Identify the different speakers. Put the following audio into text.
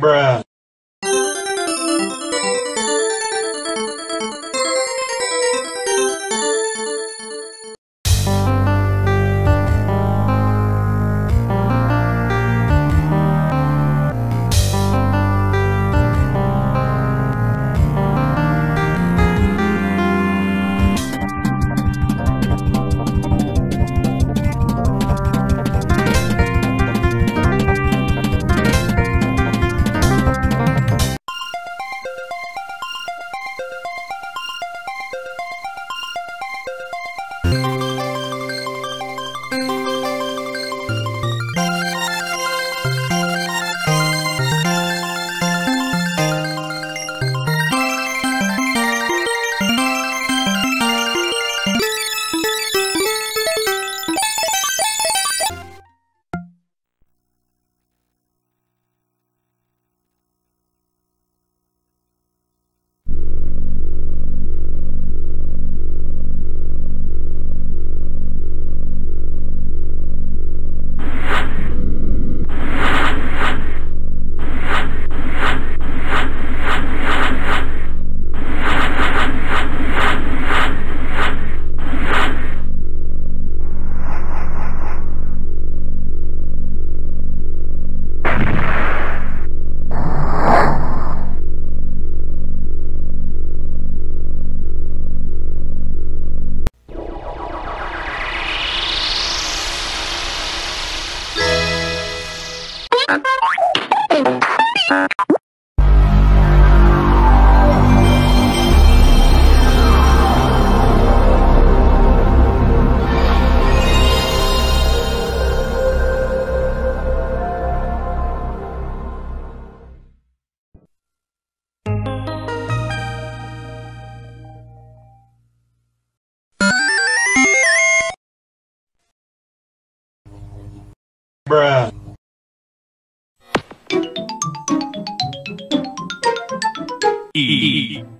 Speaker 1: Bruh.
Speaker 2: E